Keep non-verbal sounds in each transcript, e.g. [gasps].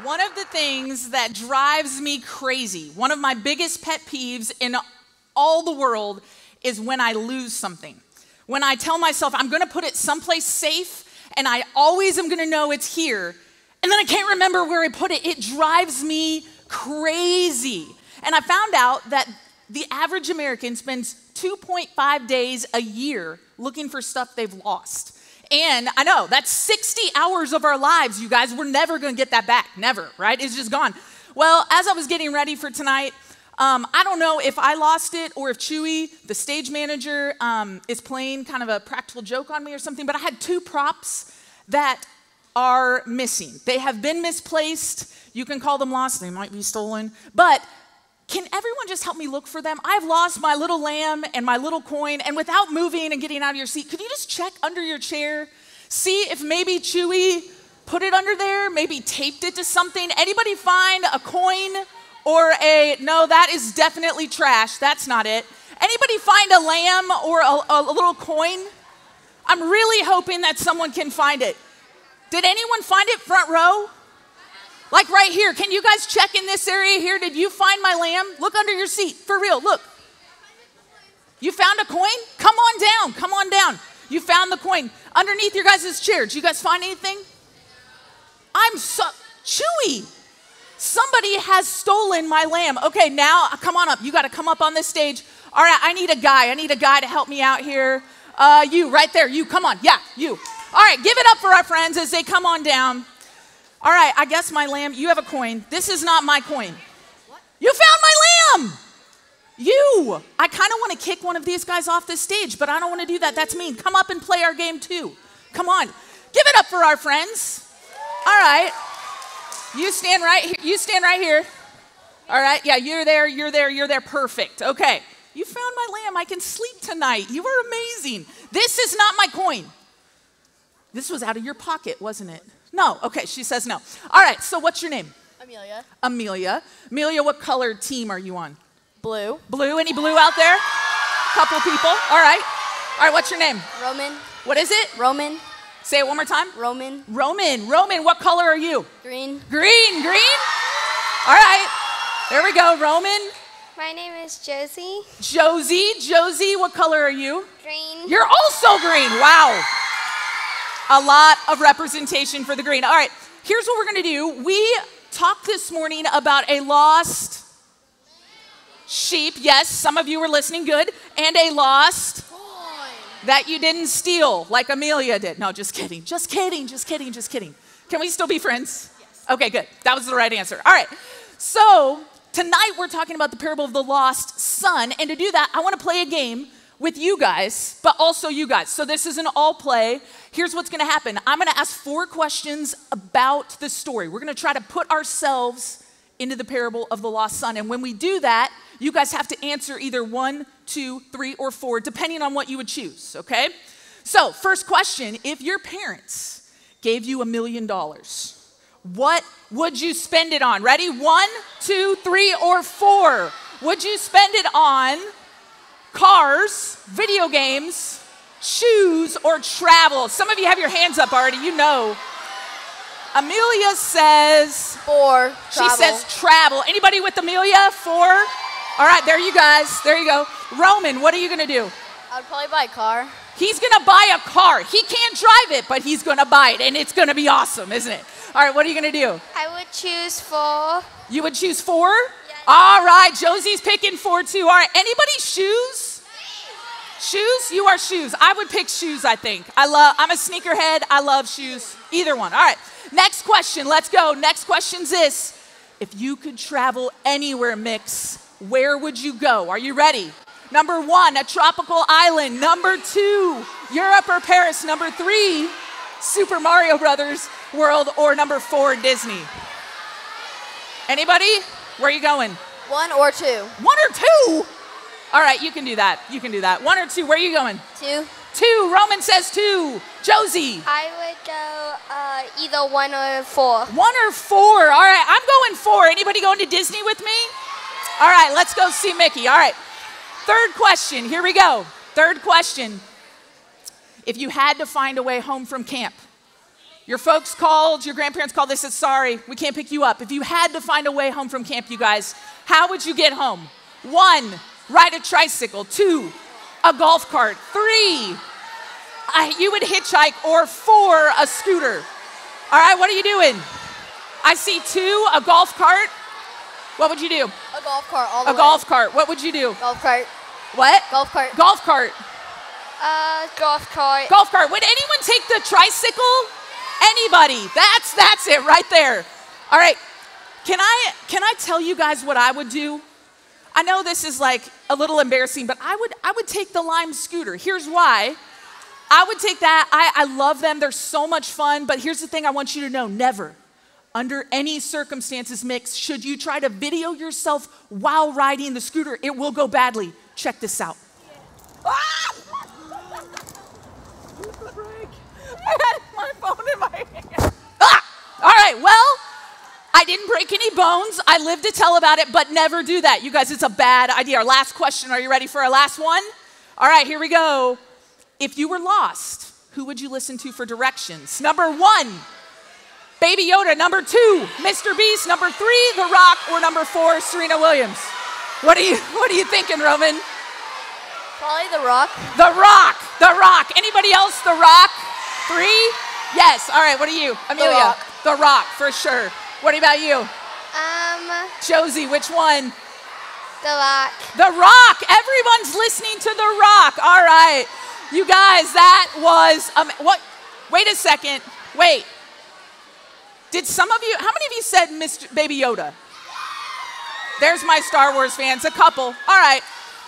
One of the things that drives me crazy, one of my biggest pet peeves in all the world, is when I lose something. When I tell myself I'm gonna put it someplace safe and I always am gonna know it's here, and then I can't remember where I put it, it drives me crazy. And I found out that the average American spends 2.5 days a year looking for stuff they've lost. And I know that's 60 hours of our lives, you guys. We're never gonna get that back. Never, right? It's just gone. Well, as I was getting ready for tonight, um, I don't know if I lost it or if Chewy, the stage manager, um, is playing kind of a practical joke on me or something, but I had two props that are missing. They have been misplaced. You can call them lost, they might be stolen, but can everyone just help me look for them? I've lost my little lamb and my little coin, and without moving and getting out of your seat, could you just check under your chair? See if maybe Chewy put it under there, maybe taped it to something. Anybody find a coin or a, no, that is definitely trash. That's not it. Anybody find a lamb or a, a little coin? I'm really hoping that someone can find it. Did anyone find it front row? Like right here. Can you guys check in this area here? Did you find my lamb? Look under your seat. For real, look. You found a coin? Come on down. Come on down. You found the coin underneath your guys' chair. Did you guys find anything? I'm so chewy. Somebody has stolen my lamb. Okay, now come on up. You got to come up on this stage. All right, I need a guy. I need a guy to help me out here. Uh, you right there. You come on. Yeah, you. All right, give it up for our friends as they come on down. All right, I guess my lamb, you have a coin. This is not my coin. You found my lamb! You! I kind of want to kick one of these guys off this stage, but I don't want to do that. That's mean. Come up and play our game too. Come on. Give it up for our friends. All right. You stand right here. You stand right here. All right. Yeah, you're there. You're there. You're there. Perfect. Okay. You found my lamb. I can sleep tonight. You are amazing. This is not my coin. This was out of your pocket, wasn't it? No. Okay, she says no. All right, so what's your name? Amelia. Amelia. Amelia, what color team are you on? Blue. Blue. Any blue out there? Couple people. All right. All right, what's your name? Roman. What is it? Roman. Say it one more time. Roman. Roman. Roman, what color are you? Green. Green. Green? All right. There we go. Roman. My name is Josie. Josie. Josie, what color are you? Green. You're also green. Wow a lot of representation for the green. All right, here's what we're gonna do. We talked this morning about a lost sheep. Yes, some of you were listening good. And a lost that you didn't steal like Amelia did. No, just kidding. Just kidding. Just kidding. Just kidding. Can we still be friends? Yes. Okay, good. That was the right answer. All right. So, tonight we're talking about the parable of the lost son. And to do that, I want to play a game with you guys, but also you guys. So this is an all play. Here's what's gonna happen I'm gonna ask four questions about the story. We're gonna try to put ourselves into the parable of the lost son. And when we do that, you guys have to answer either one, two, three, or four, depending on what you would choose, okay? So, first question if your parents gave you a million dollars, what would you spend it on? Ready? One, two, three, or four. Would you spend it on cars, video games, shoes, or travel? Some of you have your hands up already, you know. Amelia says four. She says travel. Anybody with Amelia? Four? All right, there you guys. There you go. Roman, what are you gonna do? I'd probably buy a car. He's gonna buy a car. He can't drive it, but he's gonna buy it, and it's gonna be awesome, isn't it? All right, what are you gonna do? I would choose four. You would choose four? All right, Josie's picking four too. All right, anybody shoes? Shoes? You are shoes. I would pick shoes, I think. I love, I'm a sneakerhead. I love shoes. Either one. All right, next question. Let's go. Next question's this. If you could travel anywhere, Mix, where would you go? Are you ready? Number one, a tropical island. Number two, Europe or Paris. Number three, Super Mario Brothers World. Or number four, Disney. Anybody? Where are you going? One or two. One or two? All right, you can do that. You can do that. One or two. Where are you going? Two. Two. Roman says two. Josie. I would go uh, either one or four. One or four. All right, I'm going four. Anybody going to Disney with me? All right, let's go see Mickey. All right. Third question. Here we go. Third question. If you had to find a way home from camp, Your folks called, your grandparents called, they said, sorry, we can't pick you up. If you had to find a way home from camp, you guys, how would you get home? One, ride a tricycle. Two, a golf cart. Three, I, you would hitchhike. Or four, a scooter. All right, what are you doing? I see two, a golf cart. What would you do? A golf cart all the A way. golf cart. What would you do? Golf cart. What? Golf cart. Golf cart. Uh, golf cart. Golf cart. Would anyone take the tricycle? Anybody? That's that's it right there. All right. Can I can I tell you guys what I would do? I know this is like a little embarrassing, but I would I would take the Lime scooter. Here's why. I would take that. I, I love them. They're so much fun. But here's the thing I want you to know never, under any circumstances mix, should you try to video yourself while riding the scooter, it will go badly. Check this out. Ah! [laughs] [laughs] I my phone in my hand. Ah! All right, well, I didn't break any bones. I live to tell about it, but never do that. You guys, it's a bad idea. Our last question. Are you ready for our last one? All right, here we go. If you were lost, who would you listen to for directions? Number one, Baby Yoda. Number two, Mr. Beast. Number three, The Rock. Or number four, Serena Williams. What are you [laughs] What are you thinking, Roman? Probably the rock. The Rock. The Rock. Anybody else? The Rock. Three. Yes. All right. What are you, Amelia? Rock. The Rock for sure. What about you, Um, Josie? Which one? the rock. The Rock. Everyone's listening to The Rock. All right. You guys, that was um, what? Wait a second. Wait. Did some of you? How many of you said Mr. Baby Yoda? There's my Star Wars fans. A couple. All right.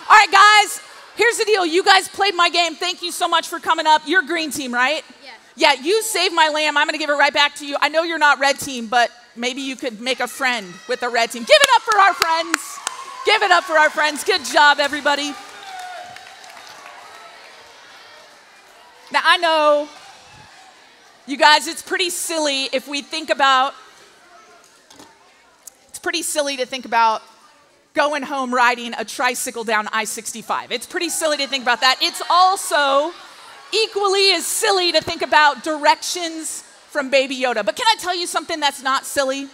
All right, guys. Here's the deal. You guys played my game. Thank you so much for coming up. You're green team, right? Yeah. You saved my lamb. I'm going to give it right back to you. I know you're not red team, but maybe you could make a friend with the red team. Give it up for our friends. Give it up for our friends. Good job, everybody. Now, I know, you guys, it's pretty silly if we think about, it's pretty silly to think about going home riding a tricycle down I 65. It's pretty silly to think about that. It's also equally as silly to think about directions from Baby Yoda. But can I tell you something that's not silly?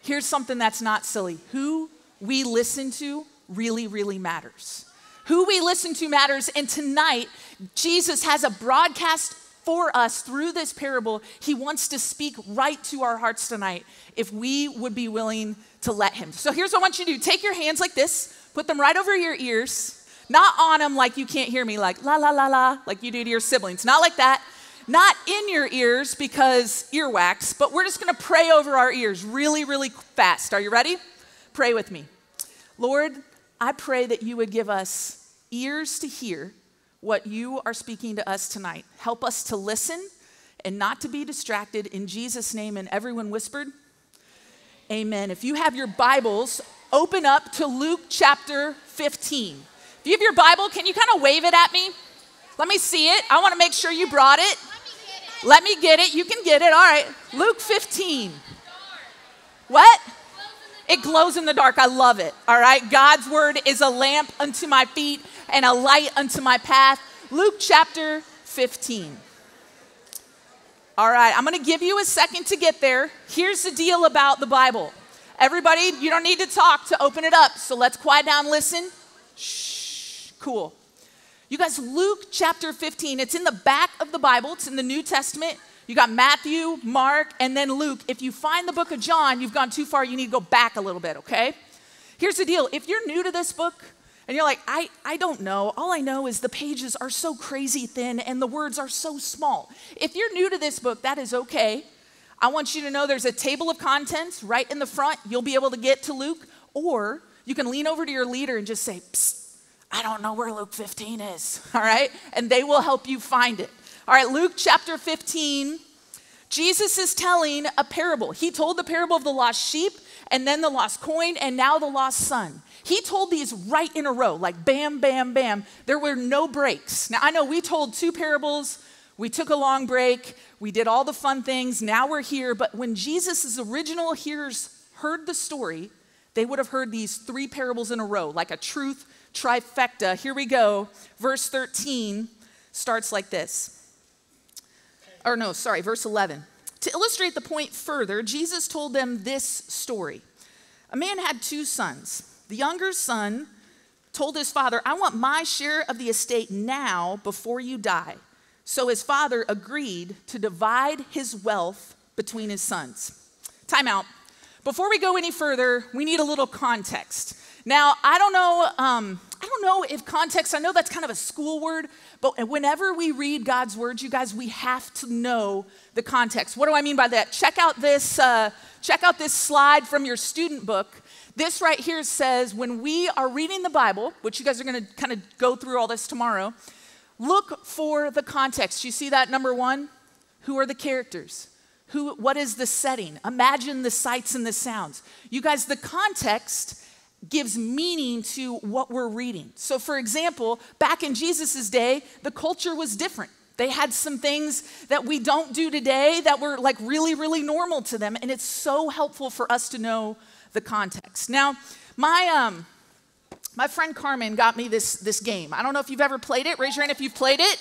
Here's something that's not silly. Who we listen to really, really matters. Who we listen to matters. And tonight, Jesus has a broadcast for us through this parable. He wants to speak right to our hearts tonight if we would be willing to let Him. So here's what I want you to do take your hands like this, put them right over your ears, not on them like you can't hear me, like la la la la, like you do to your siblings. Not like that. Not in your ears because earwax, but we're just gonna pray over our ears really, really fast. Are you ready? Pray with me. Lord, I pray that you would give us ears to hear what you are speaking to us tonight. Help us to listen and not to be distracted in Jesus' name. And everyone whispered, Amen. If you have your Bibles, open up to Luke chapter 15. If you have your Bible, can you kind of wave it at me? Let me see it. I want to make sure you brought it. Let me get it. You can get it. All right. Luke 15. What? It glows in the dark. I love it. All right. God's word is a lamp unto my feet and a light unto my path. Luke chapter 15. All right. I'm going to give you a second to get there. Here's the deal about the Bible. Everybody, you don't need to talk to open it up. So let's quiet down, listen. Shh. Cool. You guys, Luke chapter 15, it's in the back of the Bible, it's in the New Testament. You got Matthew, Mark, and then Luke. If you find the book of John, you've gone too far, you need to go back a little bit, okay? Here's the deal if you're new to this book, and you're like, I, I don't know. All I know is the pages are so crazy thin and the words are so small. If you're new to this book, that is okay. I want you to know there's a table of contents right in the front. You'll be able to get to Luke, or you can lean over to your leader and just say, Psst, I don't know where Luke 15 is, [laughs] all right? And they will help you find it. All right, Luke chapter 15, Jesus is telling a parable. He told the parable of the lost sheep, and then the lost coin, and now the lost son. He told these right in a row, like bam, bam, bam. There were no breaks. Now, I know we told two parables, we took a long break, we did all the fun things, now we're here, but when Jesus' original hearers heard the story, they would have heard these three parables in a row, like a truth trifecta. Here we go. Verse 13 starts like this or no, sorry, verse 11. To illustrate the point further, Jesus told them this story. A man had two sons. The younger son told his father, I want my share of the estate now before you die. So his father agreed to divide his wealth between his sons. Time out. Before we go any further, we need a little context. Now, I don't know, um, I don't know if context, I know that's kind of a school word, but whenever we read God's words, you guys, we have to know the context. What do I mean by that? Check out this, uh, check out this slide from your student book. This right here says when we are reading the Bible, which you guys are going to kind of go through all this tomorrow, look for the context. You see that number one? Who are the characters? Who, what is the setting? Imagine the sights and the sounds. You guys, the context gives meaning to what we're reading. So, for example, back in Jesus' day, the culture was different. They had some things that we don't do today that were like really, really normal to them. And it's so helpful for us to know the context. Now, my, um, my friend Carmen got me this, this game. I don't know if you've ever played it. Raise your hand if you've played it.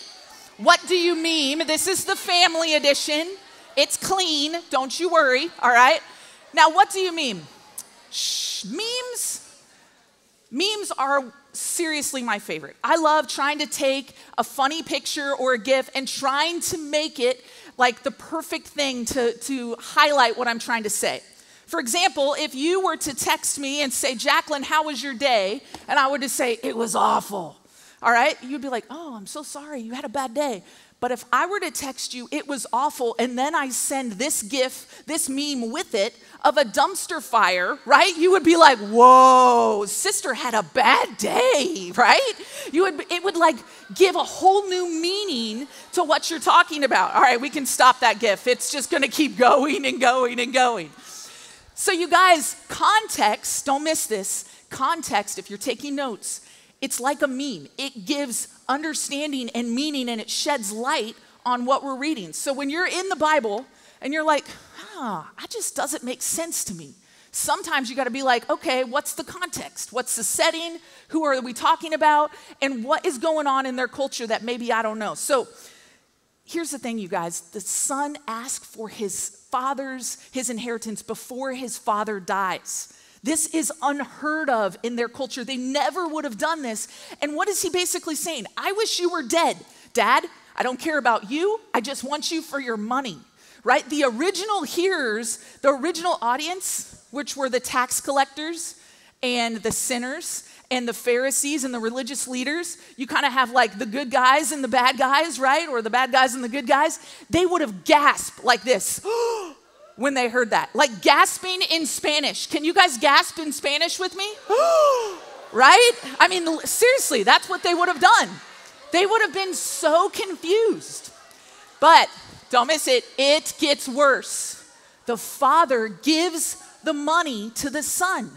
What do you meme? This is the family edition. It's clean, don't you worry, all right? Now, what do you meme? Shh, memes Memes are seriously my favorite. I love trying to take a funny picture or a GIF and trying to make it like the perfect thing to, to highlight what I'm trying to say. For example, if you were to text me and say, Jaclyn, how was your day? And I would just say, it was awful. All right? You'd be like, oh, I'm so sorry. You had a bad day. But if I were to text you, it was awful, and then I send this GIF, this meme with it of a dumpster fire, right? You would be like, whoa, sister had a bad day, [laughs] right? You would, it would like give a whole new meaning to what you're talking about. All right, we can stop that GIF. It's just gonna keep going and going and going. So, you guys, context, don't miss this. Context, if you're taking notes, it's like a meme. It gives understanding and meaning and it sheds light on what we're reading. So when you're in the Bible and you're like, ah, that just doesn't make sense to me. Sometimes you got to be like, okay, what's the context? What's the setting? Who are we talking about? And what is going on in their culture that maybe I don't know? So here's the thing, you guys the son asked for his father's, his inheritance before his father dies. This is unheard of in their culture. They never would have done this. And what is he basically saying? I wish you were dead. Dad, I don't care about you. I just want you for your money, right? The original hearers, the original audience, which were the tax collectors and the sinners and the Pharisees and the religious leaders, you kind of have like the good guys and the bad guys, right? Or the bad guys and the good guys. They would have gasped like this. [gasps] Oh, when they heard that. Like gasping in Spanish. Can you guys gasp in Spanish with me? [gasps] right? I mean, seriously, that's what they would have done. They would have been so confused. But don't miss it, it gets worse. The father gives the money to the son.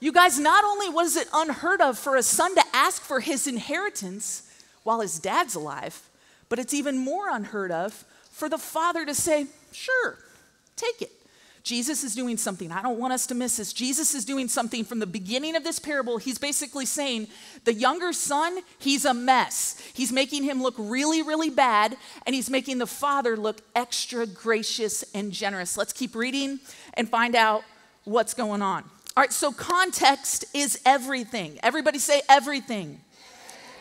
You guys, not only was it unheard of for a son to ask for his inheritance while his dad's alive, but it's even more unheard of for the father to say, Sure, Take it. Jesus is doing something. I don't want us to miss this. Jesus is doing something from the beginning of this parable. He's basically saying the younger son, he's a mess. He's making him look really, really bad, and he's making the father look extra gracious and generous. Let's keep reading and find out what's going on. All right, so context is everything. Everybody say everything.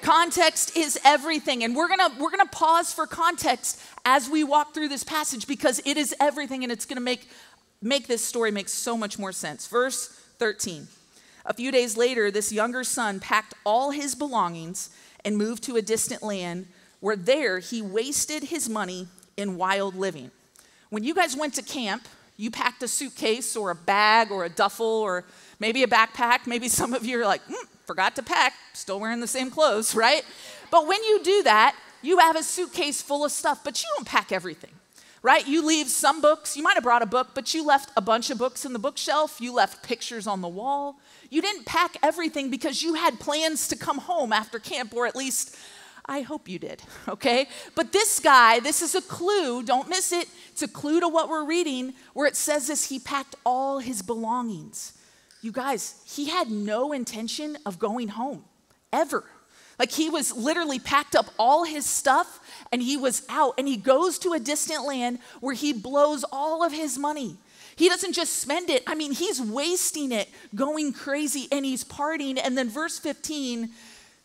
Context is everything. And we're gonna, we're gonna pause for context as we walk through this passage because it is everything and it's gonna make, make this story make so much more sense. Verse 13. A few days later, this younger son packed all his belongings and moved to a distant land where there he wasted his money in wild living. When you guys went to camp, you packed a suitcase or a bag or a duffel or maybe a backpack. Maybe some of you are like, mm, forgot to pack, still wearing the same clothes, [laughs] right? But when you do that, you have a suitcase full of stuff, but you don't pack everything, right? You leave some books, you might have brought a book, but you left a bunch of books in the bookshelf, you left pictures on the wall. You didn't pack everything because you had plans to come home after camp, or at least I hope you did, [laughs] okay? But this guy, this is a clue, don't miss it. It's a clue to what we're reading where it says this he packed all his belongings. You guys, he had no intention of going home, ever. Like he was literally packed up all his stuff and he was out and he goes to a distant land where he blows all of his money. He doesn't just spend it, I mean, he's wasting it, going crazy, and he's partying. And then, verse 15,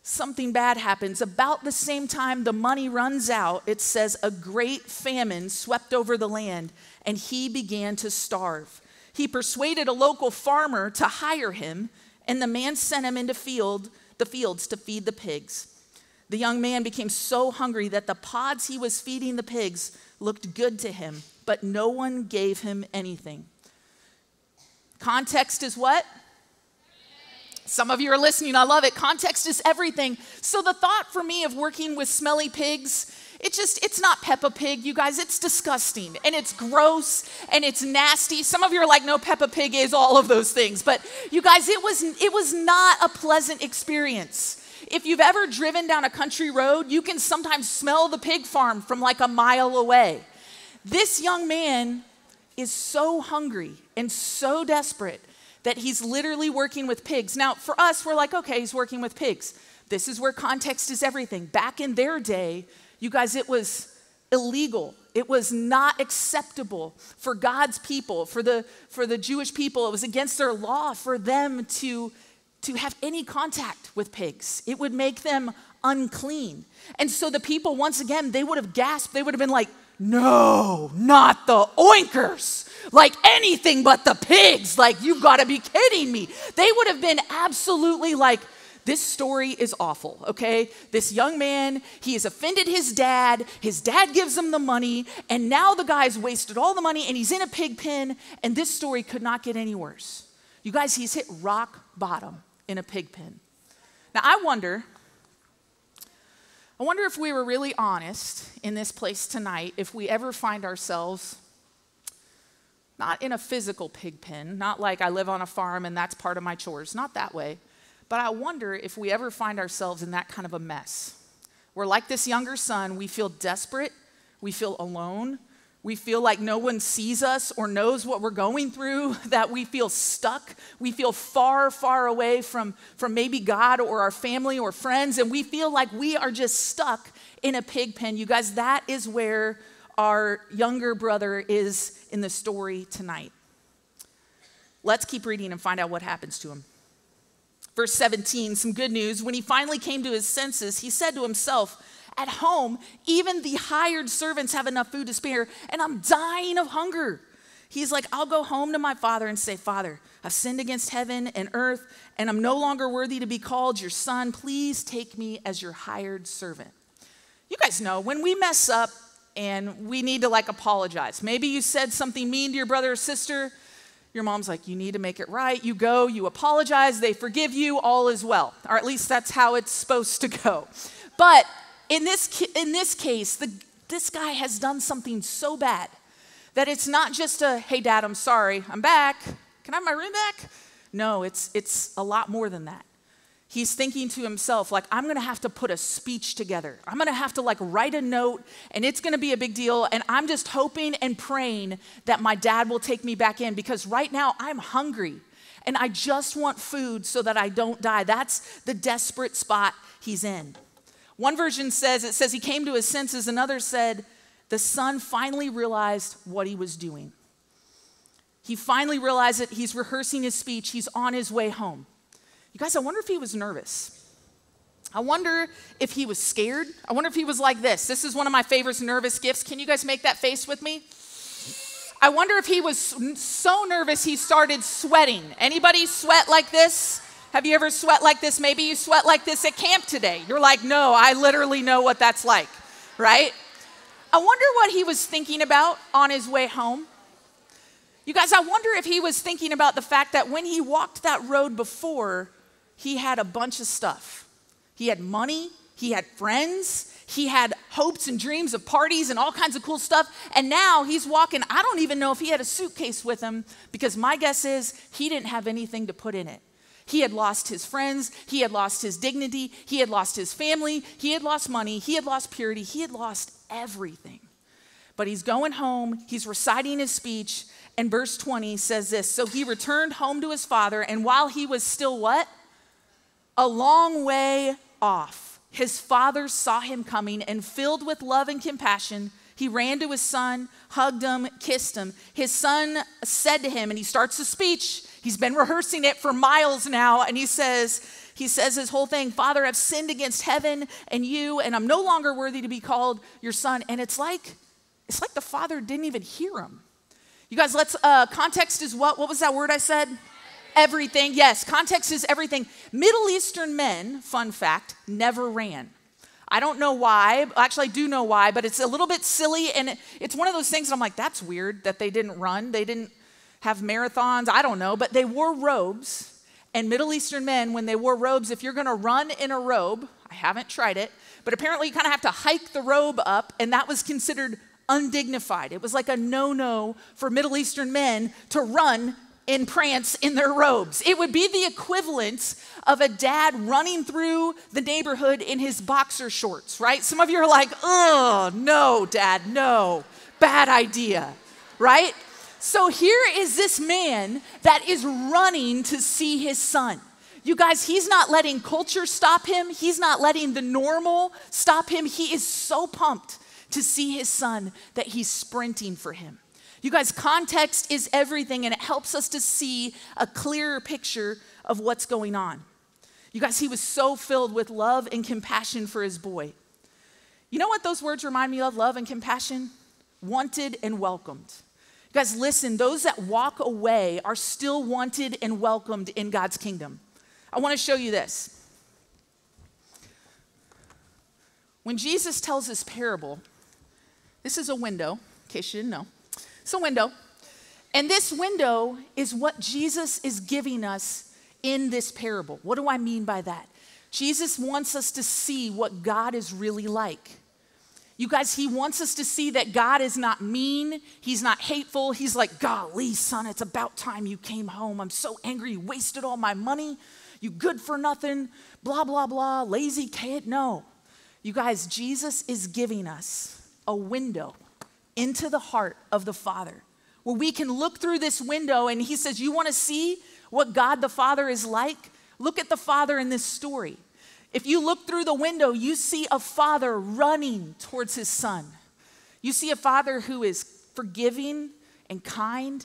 something bad happens. About the same time the money runs out, it says, a great famine swept over the land, and he began to starve. He persuaded a local farmer to hire him, and the man sent him into field, the fields to feed the pigs. The young man became so hungry that the pods he was feeding the pigs looked good to him, but no one gave him anything. Context is what? Some of you are listening, I love it. Context is everything. So the thought for me of working with smelly pigs, it just it's not Peppa Pig, you guys. It's disgusting and it's gross and it's nasty. Some of you are like, "No, Peppa Pig is all of those things." But you guys, it was it was not a pleasant experience. If you've ever driven down a country road, you can sometimes smell the pig farm from like a mile away. This young man is so hungry and so desperate that he's literally working with pigs. Now, for us, we're like, okay, he's working with pigs. This is where context is everything. Back in their day, you guys, it was illegal. It was not acceptable for God's people, for the, for the Jewish people. It was against their law for them to, to have any contact with pigs. It would make them unclean. And so the people, once again, they would have gasped. They would have been like, no, not the oinkers. Like anything but the pigs. Like, you've got to be kidding me. They would have been absolutely like, this story is awful, okay? This young man, he has offended his dad. His dad gives him the money, and now the guy's wasted all the money and he's in a pig pen, and this story could not get any worse. You guys, he's hit rock bottom in a pig pen. Now, I wonder I wonder if we were really honest in this place tonight, if we ever find ourselves not in a physical pig pen, not like I live on a farm and that's part of my chores, not that way, but I wonder if we ever find ourselves in that kind of a mess. We're like this younger son, we feel desperate, we feel alone, we feel like no one sees us or knows what we're going through, [laughs] that we feel stuck. We feel far, far away from, from maybe God or our family or friends, and we feel like we are just stuck in a pig pen. You guys, that is where our younger brother is in the story tonight. Let's keep reading and find out what happens to him. Verse 17, some good news. When he finally came to his senses, he said to himself, at home, even the hired servants have enough food to spare, and I'm dying of hunger. He's like, I'll go home to my father and say, Father, I've sinned against heaven and earth, and I'm no longer worthy to be called your son. Please take me as your hired servant. You guys know when we mess up and we need to like apologize. Maybe you said something mean to your brother or sister. Your mom's like, you need to make it right. You go, you apologize, they forgive you, all is well. Or at least that's how it's supposed to go. But in this, in this case, the, this guy has done something so bad that it's not just a, hey, dad, I'm sorry, I'm back. Can I have my room back? No, it's, it's a lot more than that. He's thinking to himself, like, I'm gonna have to put a speech together. I'm gonna have to, like, write a note, and it's gonna be a big deal. And I'm just hoping and praying that my dad will take me back in because right now I'm hungry and I just want food so that I don't die. That's the desperate spot he's in. One version says, it says he came to his senses. Another said, the son finally realized what he was doing. He finally realized that he's rehearsing his speech, he's on his way home. You guys, I wonder if he was nervous. I wonder if he was scared. I wonder if he was like this. This is one of my favorite nervous gifts. Can you guys make that face with me? I wonder if he was so nervous he started sweating. Anybody sweat like this? Have you ever sweat like this? Maybe you sweat like this at camp today. You're like, no, I literally know what that's like, right? I wonder what he was thinking about on his way home. You guys, I wonder if he was thinking about the fact that when he walked that road before, he had a bunch of stuff. He had money, he had friends, he had hopes and dreams of parties and all kinds of cool stuff. And now he's walking, I don't even know if he had a suitcase with him because my guess is he didn't have anything to put in it. He had lost his friends, he had lost his dignity, he had lost his family, he had lost money, he had lost purity, he had lost everything. But he's going home, he's reciting his speech, and verse 20 says this So he returned home to his father, and while he was still what? A long way off. his father saw him coming and filled with love and compassion, he ran to his son, hugged him, kissed him. His son said to him, and he starts the speech. He's been rehearsing it for miles now, and he says, he says his whole thing, Father, I've sinned against heaven and you, and I'm no longer worthy to be called your son. And it's like, it's like the father didn't even hear him. You guys, let's, uh, context is what? What was that word I said? Everything. Yes, context is everything. Middle Eastern men, fun fact, never ran. I don't know why. Actually, I do know why, but it's a little bit silly. And it's one of those things that I'm like, that's weird that they didn't run. They didn't have marathons. I don't know. But they wore robes. And Middle Eastern men, when they wore robes, if you're going to run in a robe, I haven't tried it, but apparently you kind of have to hike the robe up, and that was considered undignified. It was like a no no for Middle Eastern men to run in prance in their robes. It would be the equivalent of a dad running through the neighborhood in his boxer shorts, right? Some of you are like, oh, no, dad, no, bad idea, right? So here is this man that is running to see his son. You guys, he's not letting culture stop him. He's not letting the normal stop him. He is so pumped to see his son that he's sprinting for him. You guys, context is everything, and it helps us to see a clearer picture of what's going on. You guys, he was so filled with love and compassion for his boy. You know what those words remind me of love and compassion? Wanted and welcomed. You guys, listen, those that walk away are still wanted and welcomed in God's kingdom. I want to show you this. When Jesus tells this parable, this is a window, in case you didn't know. It's a window. And this window is what Jesus is giving us in this parable. What do I mean by that? Jesus wants us to see what God is really like. You guys, he wants us to see that God is not mean, he's not hateful. He's like, golly, son, it's about time you came home. I'm so angry you wasted all my money. You good for nothing, blah, blah, blah, lazy kid. No. You guys, Jesus is giving us a window into the heart of the Father, where we can look through this window and He says, You want to see what God the Father is like? Look at the Father in this story. If you look through the window, you see a father running towards his son. You see a father who is forgiving and kind.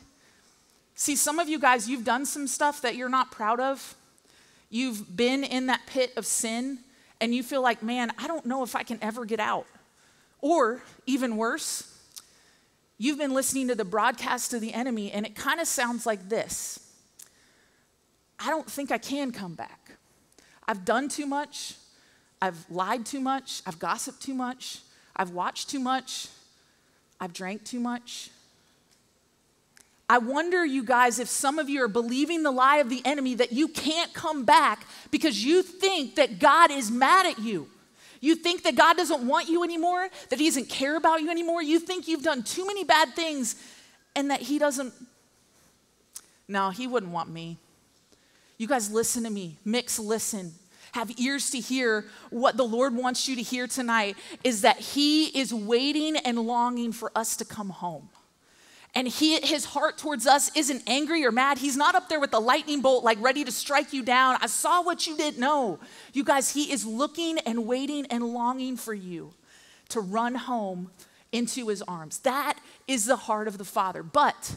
See, some of you guys, you've done some stuff that you're not proud of. You've been in that pit of sin, and you feel like, man, I don't know if I can ever get out. Or even worse, You've been listening to the broadcast of the enemy, and it kind of sounds like this I don't think I can come back. I've done too much. I've lied too much. I've gossiped too much. I've watched too much. I've drank too much. I wonder, you guys, if some of you are believing the lie of the enemy that you can't come back because you think that God is mad at you. You think that God doesn't want you anymore, that He doesn't care about you anymore. You think you've done too many bad things and that He doesn't. No, He wouldn't want me. You guys, listen to me. Mix, listen. Have ears to hear what the Lord wants you to hear tonight is that He is waiting and longing for us to come home and he, his heart towards us isn't angry or mad. He's not up there with the lightning bolt, like ready to strike you down. I saw what you did. No. You guys, he is looking and waiting and longing for you to run home into his arms. That is the heart of the Father. But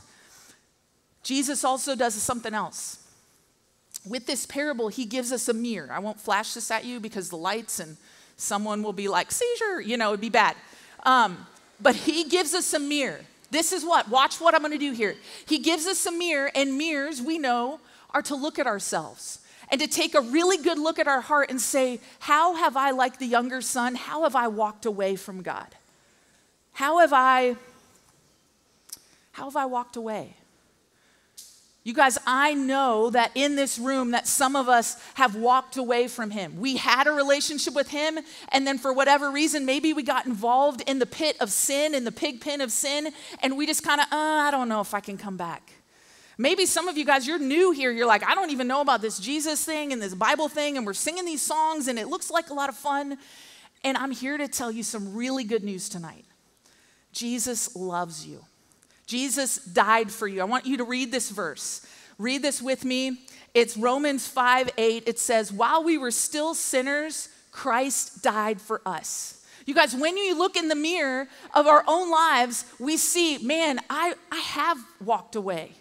Jesus also does something else. With this parable, he gives us a mirror. I won't flash this at you because the lights and someone will be like, seizure, you know, it'd be bad. Um, but he gives us a mirror. This is what, watch what I'm gonna do here. He gives us a mirror, and mirrors, we know, are to look at ourselves and to take a really good look at our heart and say, How have I, like the younger son, how have I walked away from God? How have I, how have I walked away? You guys, I know that in this room that some of us have walked away from him. We had a relationship with him and then for whatever reason maybe we got involved in the pit of sin in the pig pen of sin and we just kind of uh, I don't know if I can come back. Maybe some of you guys you're new here. You're like, I don't even know about this Jesus thing and this Bible thing and we're singing these songs and it looks like a lot of fun. And I'm here to tell you some really good news tonight. Jesus loves you. Jesus died for you. I want you to read this verse. Read this with me. It's Romans 5 8. It says, While we were still sinners, Christ died for us. You guys, when you look in the mirror of our own lives, we see, man, I, I have walked away.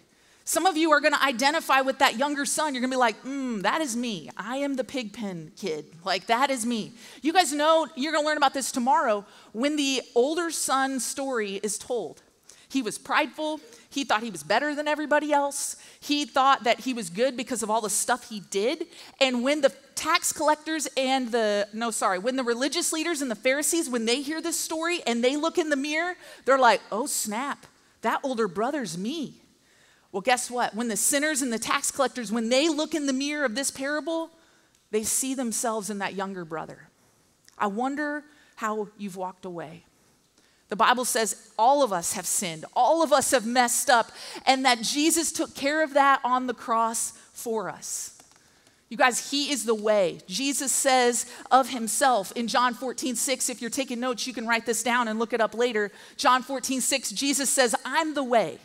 Some of you are gonna identify with that younger son. You're gonna be like, mm, that is me. I am the pig pen kid. Like, that is me. You guys know, you're gonna learn about this tomorrow when the older son story is told. He was prideful. He thought he was better than everybody else. He thought that he was good because of all the stuff he did. And when the tax collectors and the, no, sorry, when the religious leaders and the Pharisees, when they hear this story and they look in the mirror, they're like, oh, snap, that older brother's me. Well, guess what? When the sinners and the tax collectors, when they look in the mirror of this parable, they see themselves in that younger brother. I wonder how you've walked away. The Bible says all of us have sinned, all of us have messed up, and that Jesus took care of that on the cross for us. You guys, He is the way. Jesus says of Himself in John 14, 6. If you're taking notes, you can write this down and look it up later. John 14, 6, Jesus says, I'm the way,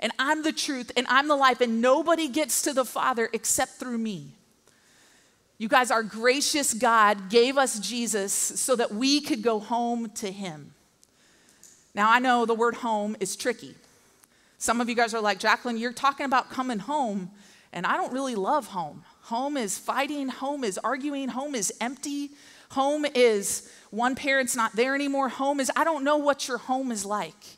and I'm the truth, and I'm the life, and nobody gets to the Father except through me. You guys, our gracious God gave us Jesus so that we could go home to Him. Now, I know the word home is tricky. Some of you guys are like, Jaclyn, you're talking about coming home, and I don't really love home. Home is fighting, home is arguing, home is empty, home is one parent's not there anymore. Home is, I don't know what your home is like.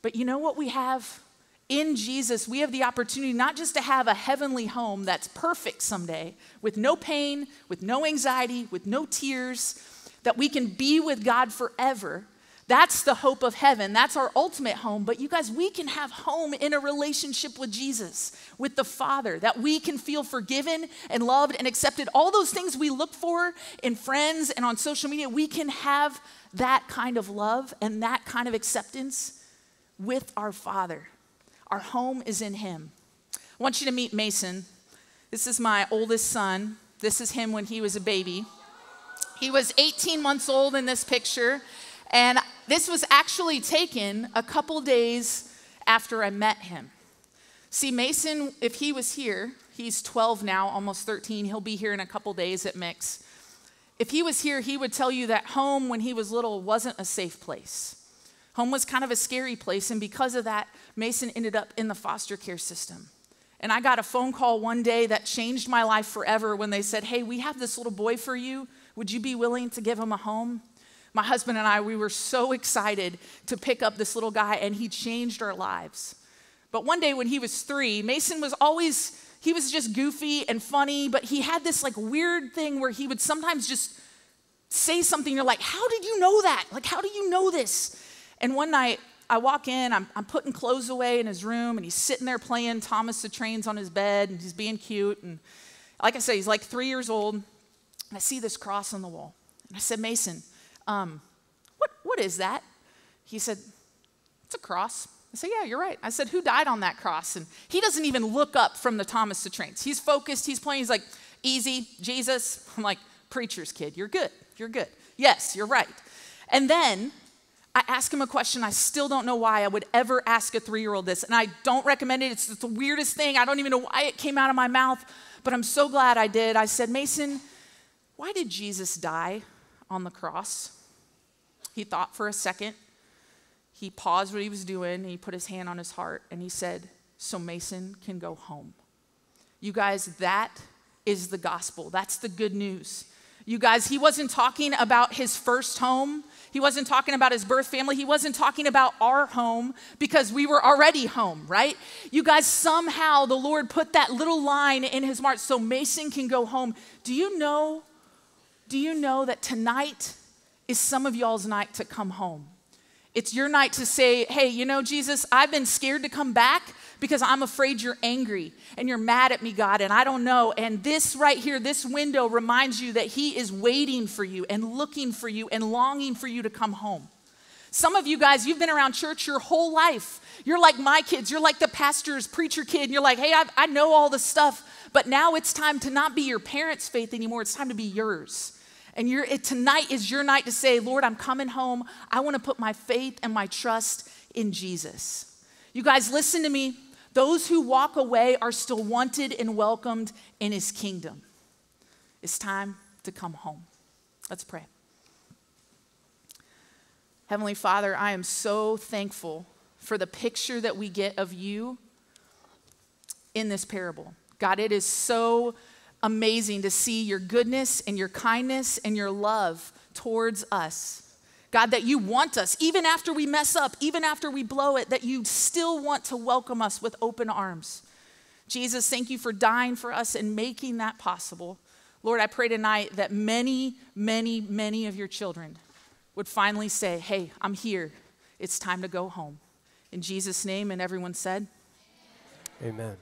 But you know what we have? In Jesus, we have the opportunity not just to have a heavenly home that's perfect someday, with no pain, with no anxiety, with no tears, that we can be with God forever that's the hope of heaven. That's our ultimate home. But you guys, we can have home in a relationship with Jesus, with the Father, that we can feel forgiven and loved and accepted. All those things we look for in friends and on social media, we can have that kind of love and that kind of acceptance with our Father. Our home is in Him. I want you to meet Mason. This is my oldest son. This is him when he was a baby. He was 18 months old in this picture. And this was actually taken a couple days after I met him. See, Mason, if he was here, he's 12 now, almost 13. He'll be here in a couple days at Mix. If he was here, he would tell you that home when he was little wasn't a safe place. Home was kind of a scary place, and because of that, Mason ended up in the foster care system. And I got a phone call one day that changed my life forever when they said, Hey, we have this little boy for you. Would you be willing to give him a home? My husband and I, we were so excited to pick up this little guy, and he changed our lives. But one day when he was three, Mason was always, he was just goofy and funny, but he had this like weird thing where he would sometimes just say something. You're like, how did you know that? Like, how do you know this? And one night, I walk in, I'm, I'm putting clothes away in his room, and he's sitting there playing Thomas the Train's on his bed, and he's being cute. And like I say, he's like three years old. And I see this cross on the wall. And I said, Mason, um, what, what is that? He said, It's a cross. I said, Yeah, you're right. I said, Who died on that cross? And he doesn't even look up from the Thomas the Trains. He's focused, he's playing, he's like, Easy, Jesus. I'm like, Preacher's kid, you're good, you're good. Yes, you're right. And then I ask him a question. I still don't know why I would ever ask a three year old this. And I don't recommend it. It's the weirdest thing. I don't even know why it came out of my mouth, but I'm so glad I did. I said, Mason, why did Jesus die on the cross? He thought for a second. He paused what he was doing. He put his hand on his heart and he said, So Mason can go home. You guys, that is the gospel. That's the good news. You guys, he wasn't talking about his first home. He wasn't talking about his birth family. He wasn't talking about our home because we were already home, right? You guys, somehow the Lord put that little line in his heart so Mason can go home. Do you know? Do you know that tonight is some of y'all's night to come home. It's your night to say, hey, you know, Jesus, I've been scared to come back because I'm afraid you're angry and you're mad at me, God, and I don't know. And this right here, this window reminds you that He is waiting for you and looking for you and longing for you to come home. Some of you guys, you've been around church your whole life. You're like my kids. You're like the pastor's preacher kid. And you're like, hey, I, I know all this stuff, but now it's time to not be your parents' faith anymore. It's time to be yours. And it, tonight is your night to say, Lord, I'm coming home. I want to put my faith and my trust in Jesus. You guys, listen to me. Those who walk away are still wanted and welcomed in his kingdom. It's time to come home. Let's pray. Heavenly Father, I am so thankful for the picture that we get of you in this parable. God, it is so amazing to see your goodness and your kindness and your love towards us. God, that you want us, even after we mess up, even after we blow it, that you still want to welcome us with open arms. Jesus, thank you for dying for us and making that possible. Lord, I pray tonight that many, many, many of your children would finally say, Hey, I'm here. It's time to go home. In Jesus' name, and everyone said, Amen.